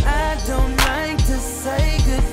I don't like to say goodbye.